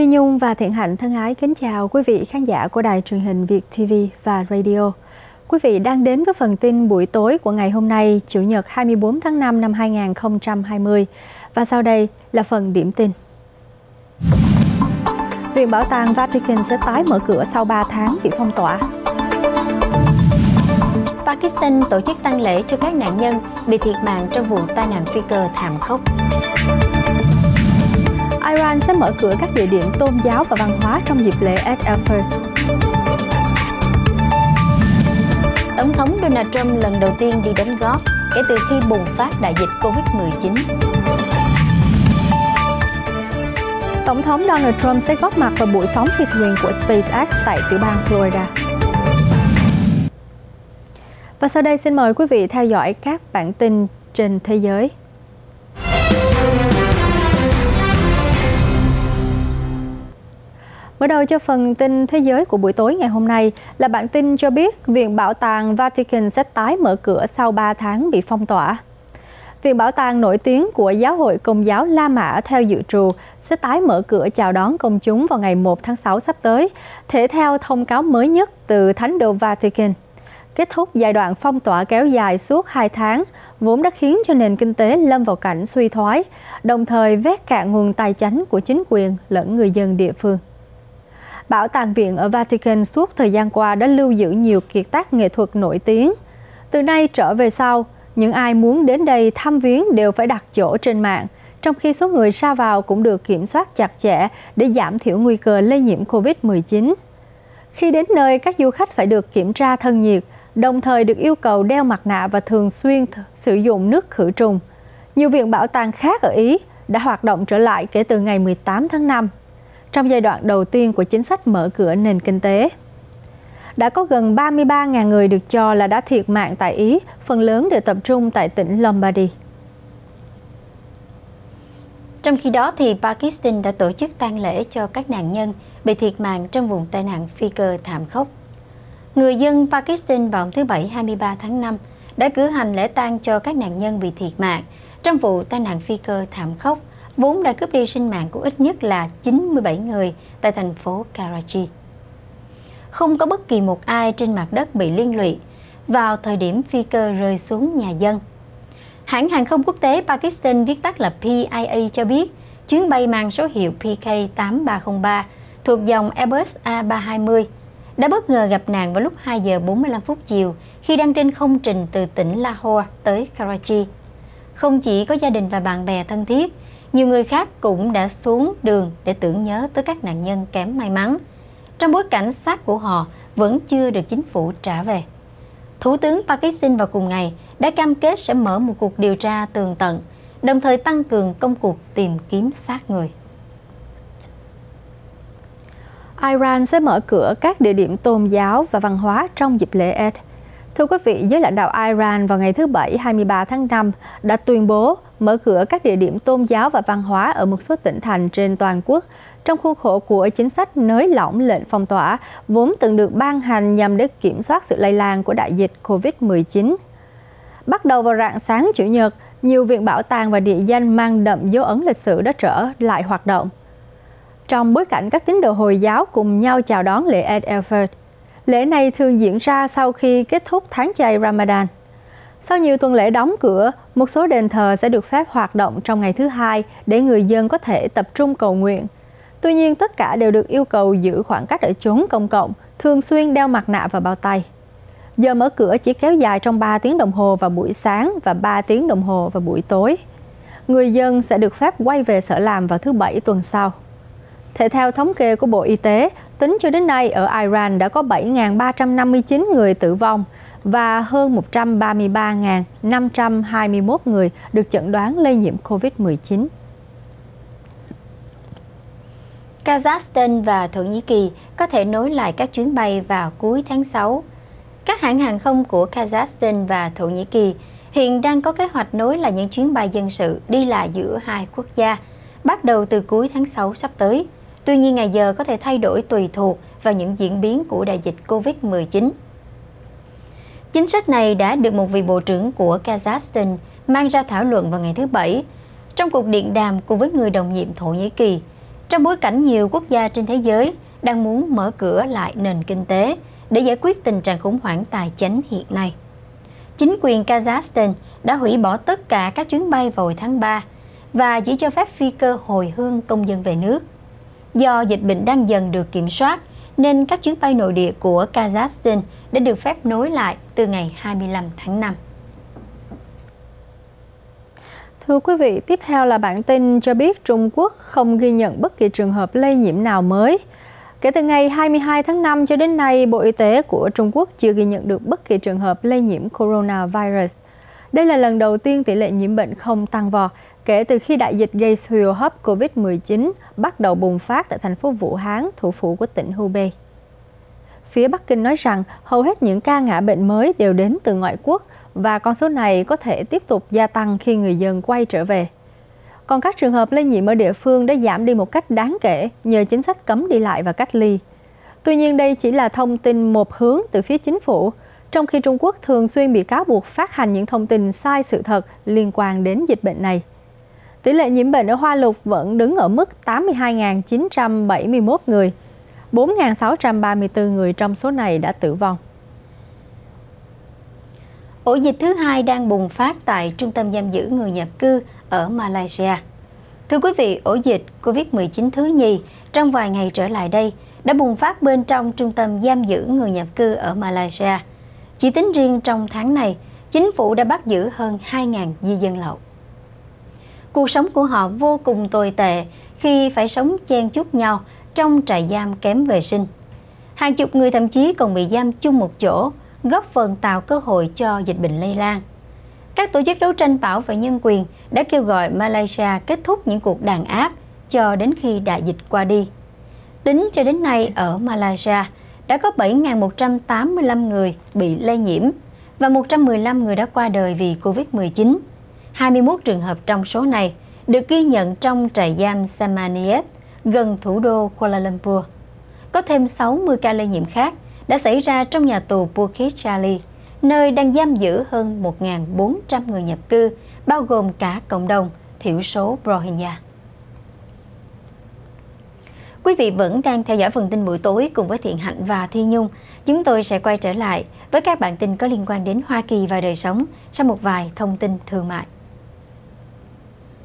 Phi Nhung và Thiện Hạnh thân ái kính chào quý vị khán giả của đài truyền hình Việt TV và Radio. Quý vị đang đến với phần tin buổi tối của ngày hôm nay, Chủ nhật 24 tháng 5 năm 2020. Và sau đây là phần điểm tin. Viện Bảo tàng Vatican sẽ tái mở cửa sau 3 tháng bị phong tỏa. Pakistan tổ chức tang lễ cho các nạn nhân bị thiệt mạng trong vụ tai nạn phi cơ thảm khốc. Iran sẽ mở cửa các địa điểm tôn giáo và văn hóa trong dịp lễ Eid al-Fitr. Tổng thống Donald Trump lần đầu tiên đi đánh golf kể từ khi bùng phát đại dịch Covid-19. Tổng thống Donald Trump sẽ góp mặt vào buổi phóng phi thuyền của SpaceX tại tiểu bang Florida. Và sau đây xin mời quý vị theo dõi các bản tin trên thế giới. Mở đầu cho phần tin thế giới của buổi tối ngày hôm nay là bản tin cho biết Viện Bảo tàng Vatican sẽ tái mở cửa sau 3 tháng bị phong tỏa. Viện Bảo tàng nổi tiếng của Giáo hội Công giáo La Mã theo dự trù sẽ tái mở cửa chào đón công chúng vào ngày 1 tháng 6 sắp tới, thể theo thông cáo mới nhất từ Thánh đô Vatican. Kết thúc giai đoạn phong tỏa kéo dài suốt 2 tháng, vốn đã khiến cho nền kinh tế lâm vào cảnh suy thoái, đồng thời vét cạn nguồn tài chính của chính quyền lẫn người dân địa phương. Bảo tàng viện ở Vatican suốt thời gian qua đã lưu giữ nhiều kiệt tác nghệ thuật nổi tiếng. Từ nay trở về sau, những ai muốn đến đây thăm viếng đều phải đặt chỗ trên mạng, trong khi số người ra vào cũng được kiểm soát chặt chẽ để giảm thiểu nguy cơ lây nhiễm COVID-19. Khi đến nơi, các du khách phải được kiểm tra thân nhiệt, đồng thời được yêu cầu đeo mặt nạ và thường xuyên sử dụng nước khử trùng. Nhiều viện bảo tàng khác ở Ý đã hoạt động trở lại kể từ ngày 18 tháng 5 trong giai đoạn đầu tiên của chính sách mở cửa nền kinh tế. Đã có gần 33.000 người được cho là đã thiệt mạng tại Ý, phần lớn đều tập trung tại tỉnh Lombardy. Trong khi đó, thì Pakistan đã tổ chức tang lễ cho các nạn nhân bị thiệt mạng trong vụ tai nạn phi cơ thảm khốc. Người dân Pakistan vào thứ Bảy 23 tháng 5 đã cử hành lễ tang cho các nạn nhân bị thiệt mạng trong vụ tai nạn phi cơ thảm khốc vốn đã cướp đi sinh mạng của ít nhất là 97 người tại thành phố Karachi. Không có bất kỳ một ai trên mặt đất bị liên lụy vào thời điểm phi cơ rơi xuống nhà dân. Hãng hàng không quốc tế Pakistan viết tắt là PIA cho biết chuyến bay mang số hiệu PK8303 thuộc dòng Airbus A320 đã bất ngờ gặp nạn vào lúc 2 giờ 45 phút chiều khi đang trên không trình từ tỉnh Lahore tới Karachi. Không chỉ có gia đình và bạn bè thân thiết, nhiều người khác cũng đã xuống đường để tưởng nhớ tới các nạn nhân kém may mắn, trong bối cảnh xác của họ vẫn chưa được chính phủ trả về. Thủ tướng Pakistan vào cùng ngày đã cam kết sẽ mở một cuộc điều tra tường tận, đồng thời tăng cường công cuộc tìm kiếm xác người. Iran sẽ mở cửa các địa điểm tôn giáo và văn hóa trong dịp lễ Eid. Thưa quý vị, giới lãnh đạo Iran vào ngày thứ Bảy 23 tháng 5 đã tuyên bố mở cửa các địa điểm tôn giáo và văn hóa ở một số tỉnh thành trên toàn quốc trong khuôn khổ của chính sách nới lỏng lệnh phong tỏa vốn từng được ban hành nhằm để kiểm soát sự lây lan của đại dịch COVID-19. Bắt đầu vào rạng sáng Chủ nhật, nhiều viện bảo tàng và địa danh mang đậm dấu ấn lịch sử đã trở lại hoạt động. Trong bối cảnh các tín đồ Hồi giáo cùng nhau chào đón lễ Eid al-Fitr, lễ này thường diễn ra sau khi kết thúc tháng chay Ramadan. Sau nhiều tuần lễ đóng cửa, một số đền thờ sẽ được phép hoạt động trong ngày thứ hai để người dân có thể tập trung cầu nguyện. Tuy nhiên, tất cả đều được yêu cầu giữ khoảng cách ở chốn công cộng, thường xuyên đeo mặt nạ và bao tay. Giờ mở cửa chỉ kéo dài trong 3 tiếng đồng hồ vào buổi sáng và 3 tiếng đồng hồ vào buổi tối. Người dân sẽ được phép quay về sở làm vào thứ Bảy tuần sau. Thể theo thống kê của Bộ Y tế, tính cho đến nay ở Iran đã có 7.359 người tử vong, và hơn 133.521 người được chẩn đoán lây nhiễm COVID-19. Kazakhstan và Thổ Nhĩ Kỳ có thể nối lại các chuyến bay vào cuối tháng 6. Các hãng hàng không của Kazakhstan và Thổ Nhĩ Kỳ hiện đang có kế hoạch nối lại những chuyến bay dân sự đi lại giữa hai quốc gia, bắt đầu từ cuối tháng 6 sắp tới. Tuy nhiên ngày giờ có thể thay đổi tùy thuộc vào những diễn biến của đại dịch COVID-19. Chính sách này đã được một vị bộ trưởng của Kazakhstan mang ra thảo luận vào ngày thứ Bảy trong cuộc điện đàm cùng với người đồng nhiệm Thổ Nhĩ Kỳ. trong bối cảnh nhiều quốc gia trên thế giới đang muốn mở cửa lại nền kinh tế để giải quyết tình trạng khủng hoảng tài chính hiện nay. Chính quyền Kazakhstan đã hủy bỏ tất cả các chuyến bay vào hồi tháng 3 và chỉ cho phép phi cơ hồi hương công dân về nước. Do dịch bệnh đang dần được kiểm soát, nên các chuyến bay nội địa của Kazakhstan đã được phép nối lại từ ngày 25 tháng 5. Thưa quý vị, tiếp theo là bản tin cho biết Trung Quốc không ghi nhận bất kỳ trường hợp lây nhiễm nào mới. Kể từ ngày 22 tháng 5 cho đến nay, Bộ Y tế của Trung Quốc chưa ghi nhận được bất kỳ trường hợp lây nhiễm coronavirus. Đây là lần đầu tiên tỷ lệ nhiễm bệnh không tăng vọt kể từ khi đại dịch gây suy hô hấp COVID-19 bắt đầu bùng phát tại thành phố Vũ Hán, thủ phủ của tỉnh Hubei. Phía Bắc Kinh nói rằng hầu hết những ca ngã bệnh mới đều đến từ ngoại quốc và con số này có thể tiếp tục gia tăng khi người dân quay trở về. Còn các trường hợp lây nhiễm ở địa phương đã giảm đi một cách đáng kể nhờ chính sách cấm đi lại và cách ly. Tuy nhiên đây chỉ là thông tin một hướng từ phía chính phủ, trong khi Trung Quốc thường xuyên bị cáo buộc phát hành những thông tin sai sự thật liên quan đến dịch bệnh này. Tỷ lệ nhiễm bệnh ở Hoa Lục vẫn đứng ở mức 82.971 người. 4.634 người trong số này đã tử vong. Ổ dịch thứ hai đang bùng phát tại trung tâm giam giữ người nhập cư ở Malaysia. Thưa quý vị, ổ dịch COVID-19 thứ nhì trong vài ngày trở lại đây đã bùng phát bên trong trung tâm giam giữ người nhập cư ở Malaysia. Chỉ tính riêng trong tháng này, chính phủ đã bắt giữ hơn 2.000 di dân lậu. Cuộc sống của họ vô cùng tồi tệ khi phải sống chen chúc nhau trong trại giam kém vệ sinh. Hàng chục người thậm chí còn bị giam chung một chỗ, góp phần tạo cơ hội cho dịch bệnh lây lan. Các tổ chức đấu tranh bảo vệ nhân quyền đã kêu gọi Malaysia kết thúc những cuộc đàn áp cho đến khi đại dịch qua đi. Tính cho đến nay ở Malaysia đã có 7.185 người bị lây nhiễm và 115 người đã qua đời vì Covid-19. 21 trường hợp trong số này được ghi nhận trong trại giam Samaniet gần thủ đô Kuala Lumpur. Có thêm 60 ca lây nhiễm khác đã xảy ra trong nhà tù Bukit Jalil, nơi đang giam giữ hơn 1.400 người nhập cư, bao gồm cả cộng đồng thiểu số Rohingya. Quý vị vẫn đang theo dõi phần tin buổi tối cùng với Thiện Hạnh và Thi Nhung. Chúng tôi sẽ quay trở lại với các bản tin có liên quan đến Hoa Kỳ và đời sống sau một vài thông tin thương mại.